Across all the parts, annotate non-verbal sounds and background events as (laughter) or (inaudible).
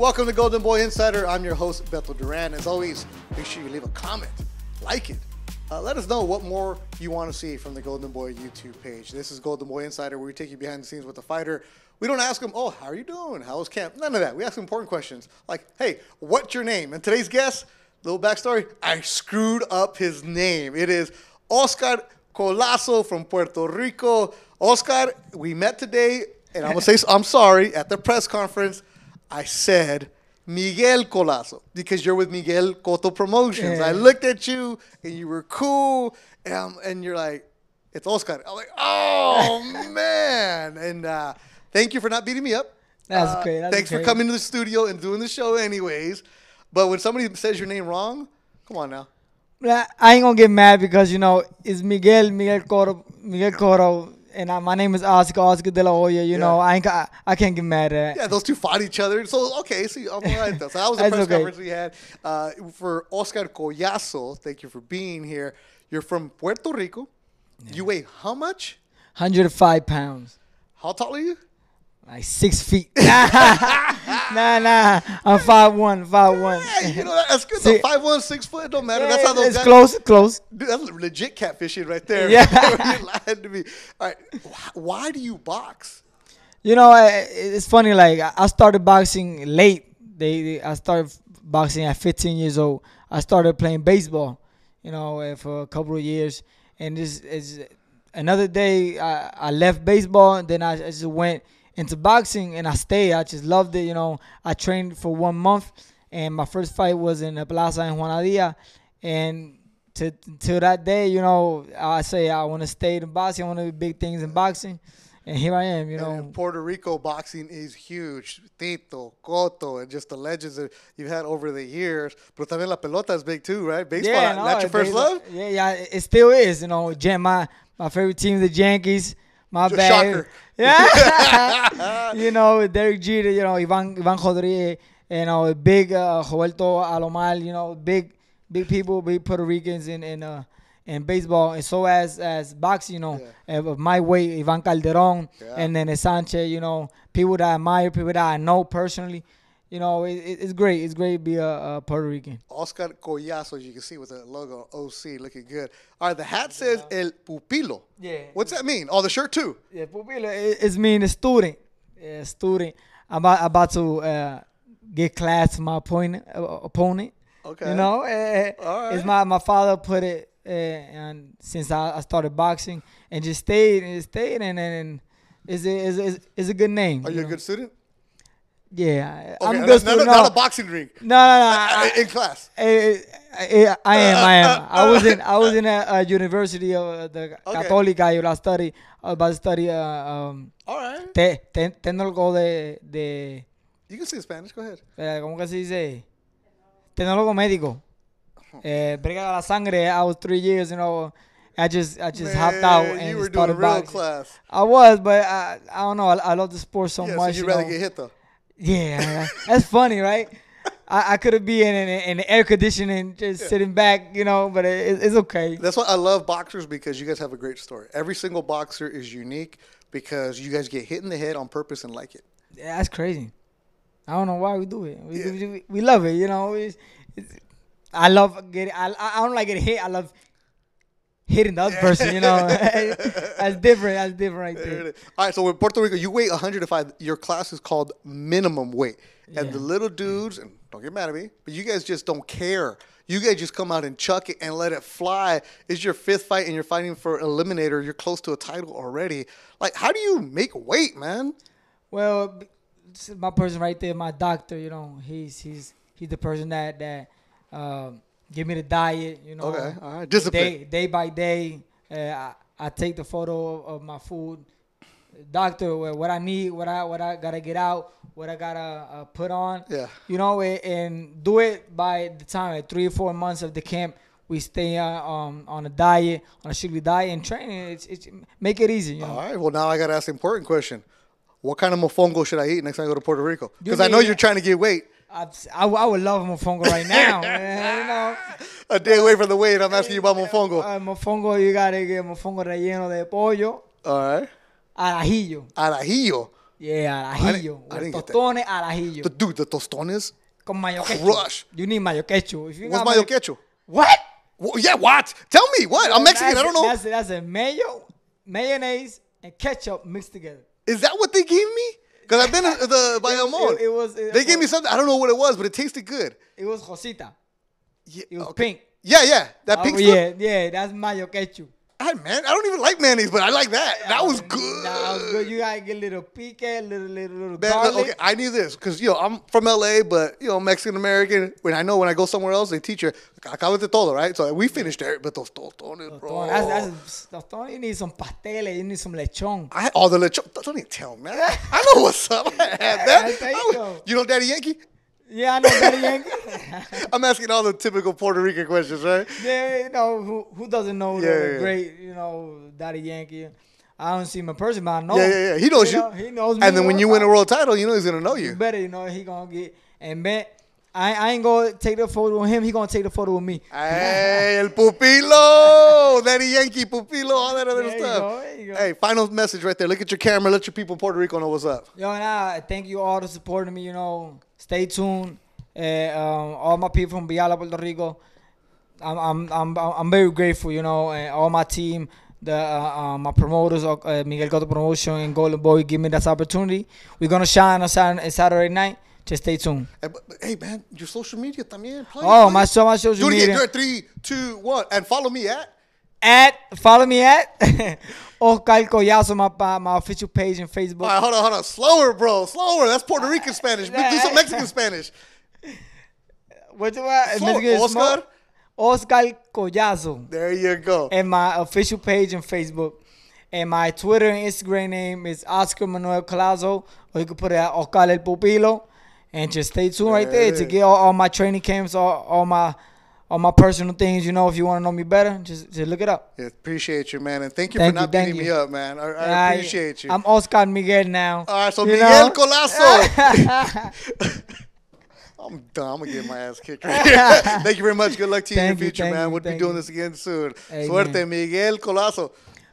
Welcome to Golden Boy Insider. I'm your host, Beto Duran. As always, make sure you leave a comment, like it. Uh, let us know what more you want to see from the Golden Boy YouTube page. This is Golden Boy Insider, where we take you behind the scenes with the fighter. We don't ask them, oh, how are you doing? How was camp? None of that. We ask important questions like, hey, what's your name? And today's guest, little backstory, I screwed up his name. It is Oscar Collazo from Puerto Rico. Oscar, we met today, and I'm gonna say I'm sorry at the press conference. I said Miguel Collazo because you're with Miguel Cotto Promotions. Yeah. I looked at you and you were cool, and, um, and you're like, it's Oscar. I'm like, oh (laughs) man, and uh, thank you for not beating me up. That's Uh, great. That's thanks for coming to the studio and doing the show, anyways. But when somebody says your name wrong, come on now. I ain't gonna get mad because you know it's Miguel Miguel Cotto Miguel Cotto and I, my name is Oscar Oscar de la Hoya. You know I ain't got, I can't get mad at. Yeah, those two fought each other. So okay, see, I'm all right though. So that was the press okay. conference we had uh, for Oscar Collazo. Thank you for being here. You're from Puerto Rico. You weigh how much? 105 pounds, How tall are you? like six feet. (laughs) (laughs) nah, nah, I'm five one, five one. Hey, you know that's good. See-. Five one, six foot. It don't matter. that's how those it's guys. close, close. Dude, that's legit catfishing right there. Yeah. (laughs) you lied to me. All right, why do you box? You know, it's funny. Like I started boxing late. They, they, I started boxing at 15 years old. I started playing baseball. You know, uh, for a couple of years, and this is another day. I, I left baseball, and then I, I just went into boxing, and I stayed. I just loved it. You know, I trained for one month, and my first fight was in the Plaza in Juanadilla, and. To, till that day, you know, I say I want to stay in boxing. I want to do big things in boxing, and here I am. You know, And Puerto Rico, boxing is huge. Tito, Cotto, and just the legends that you've had over the years. But también la pelota is big too, right? Baseball, no, that's your first love? Yeah, yeah, it it still is. You know, my my favorite team, is the Yankees. My bad. shocker. (laughs) Yeah. (laughs) you know, Derek Jeter. You know, Ivan Ivan Rodriguez. You know, big uh, Roberto Alomar. You know, big big people, big Puerto Ricans in in uh, in baseball, and so as as boxing. You know, uh, of my weight, Ivan Calderon, Yeah. and then Sanchez. You know, people that I admire, people that I know personally. You know, it, it- it's great. It's great to be a, a Puerto Rican. Oscar Collazo, as you can see with the logo OC, looking good. All right, the hat says El Pupilo. Yeah. What's that mean? Oh, the shirt too. Yeah, pupilo. It, it's mean a student. Yeah, student. I'm about, about to uh, get class my opponent. Uh, opponent. Okay. You know, uh, All it's my my father put it, uh, and since I, I started boxing and just stayed and stayed and and it's a, it's, a, it's a good name. Are you a know? good student? Yeah, Okay, I'm a not- good not, a boxing ring. no, no, no. I- in class. Eh, eh, I am. I am. (laughs) I was in. I was in a, a university of uh, the Okay. Católica. I was study. I was about to study. Uh, um, All right. te, te, tecnólogo de, de You can say Spanish. Go ahead. eh, ¿cómo que se dice? Tecnólogo médico. Eh, brega la sangre. I was three years. You know, I just I just hopped out Man, and you were doing started real boxing. class. I was, but I, I don't know. I, I love the sport so yeah, much. so you'd you rather know. get hit though. Yeah, that's funny, right? I, I could have been in, in, in the air conditioning, just sitting back, you know, but it, it's okay. That's why I love boxers because you guys have a great story. Every single boxer is unique because you guys get hit in the head on purpose and like it. Yeah, that's crazy. I don't know why we do it. We, we, we love it, you know. It's, it's, I love getting. I, I don't like getting hit. I love hitting the other person. You know, (laughs) (laughs) that's different. That's different right There there. it is. All right, so in Puerto Rico, you weigh 105. Your class is called minimum weight. And Yeah. the little dudes, and don't get mad at me, but you guys just don't care. You guys just come out and chuck it and let it fly. It's your fifth fight and you're fighting for eliminator. You're close to a title already. Like, how do you make weight, man? Well, b- this is my person right there, my doctor. You know, he's he's he's the person that that um, give me the diet. You know, Okay, all right. Discipline. day day by day. Uh, I, I take the photo of, my food. Doctor, what I need, what I what I gotta get out, what I gotta uh, put on. Yeah. You know, and do it by the time like three or four months of the camp. We stay uh, um, on a diet, on a strictly diet and training. It's, it's make it easy. You know. All right, well, now I got to ask the important question. What kind of mofongo should I eat next time I go to Puerto Rico? Because I know you're trying to get weight. I, I, I would love mofongo right now. (laughs) man, you know, A day away from the weight, I'm asking you about mofongo. uh, mofongo you gotta get mofongo relleno de pollo All right. al ajillo. Al ajillo. Yeah, al I didn't- I didn't. Tostones al ajillo. The dude, the tostones. Con mayo ketchup. Crush. You need mayo ketchup. If you What's mayo ketchup? What? Well, yeah, what? Tell me what? I'm Mexican. I don't know. That's, that's a mayo, mayonnaise, and ketchup mixed together. Is that what they gave me? Because I've been to the by It- it- it was- it- they gave me something. I don't know what it was, but it tasted good. It was Josita. Yeah, It was okay. pink. Yeah, yeah. That uh, pink Oh, stuff. yeah, yeah, that's mayo ketchup. Ah, man, I don't even like mayonnaise, but I like that. That was good. That was good. You gotta get a little pique, little, little, little Man, garlic. okay, I knew this because you know I'm from LA, but you know Mexican American. When I know when I go somewhere else, they teach you de todo, right? So we finished there, but those tostones, bro. That's, that's, tostón, you need some pasteles, you need some lechon. I had all the lechon. Don't even tell me, man. I know what's up. I had that. I was- you know Daddy Yankee? Yeah, I know Daddy Yankee. (laughs) I'm asking all the typical Puerto Rican questions, right? yeah, you know, who, who doesn't know Yeah, the yeah, great, you know, Daddy Yankee? I don't see him in person, but I know Yeah, yeah, yeah. He knows you. know, he knows me. And then when you win a world title, you know he's gonna know you you. better, you know, he gonna get, and man, I, I ain't gonna take the photo with him, he gonna take the photo with me. Hey, el pupilo, (laughs) Daddy Yankee, pupilo, all that other There you stuff. you go. Hey, final message right there. Look at your camera. Let your people in Puerto Rico know what's up. Yo, and I thank you all for supporting me. You know, stay tuned. Uh, um, all my people from Villalba, Puerto Rico. I'm, I'm, I'm, I'm very grateful. You know, and all my team, the uh, uh, my promoters, uh, Miguel Cotto Promotion and Golden Boy, give me this opportunity. We're gonna shine on Saturday, Saturday night. Just stay tuned. Hey, but, but, hey, man, your social media también. It, Oh, plug my so my social Do it again. media. Do it. Three, two, one, and follow me at. At follow me at (laughs) Oh, Oscar Collazo, my my official page and Facebook. All right, hold on, hold on. Slower, bro. Slower. That's Puerto Rican Spanish. Do some Mexican (laughs) Spanish. What's the word? Slower. Oscar. Oscar Collazo. There you go. and my official page on Facebook. And my Twitter and Instagram name is Oscar Manuel Collazo. Or you can put it at Oscar El Pupilo. And just stay tuned right there to get all, all my training camps, all, all my all my personal things. You know, if you want to know me better, just just look it up. Yeah, appreciate you, man, and thank you Thank for not thank beating me up, man. I, I I- appreciate you. I'm Oscar Miguel now. All right, so you Miguel know? Collazo. (laughs) I'm done. I'm gonna get my ass kicked. Right here. (laughs) Thank you very much. Good luck to you in the future, thank man. you, We'll be doing you. this again soon. Amen. Suerte, Miguel Collazo.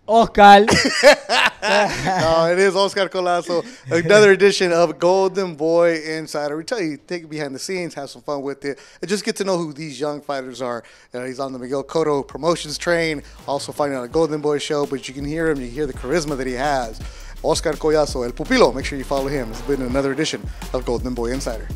Oscar. (laughs) no, it is Oscar Collazo. Another edition of Golden Boy Insider. We tell you, take it behind the scenes, have some fun with it, and just get to know who these young fighters are. Uh, he's on the Miguel Cotto promotions train, also fighting on a Golden Boy show, but you can hear him, you hear the charisma that he has. Oscar Collazo, El Pupilo. Make sure you follow him. It's been another edition of Golden Boy Insider.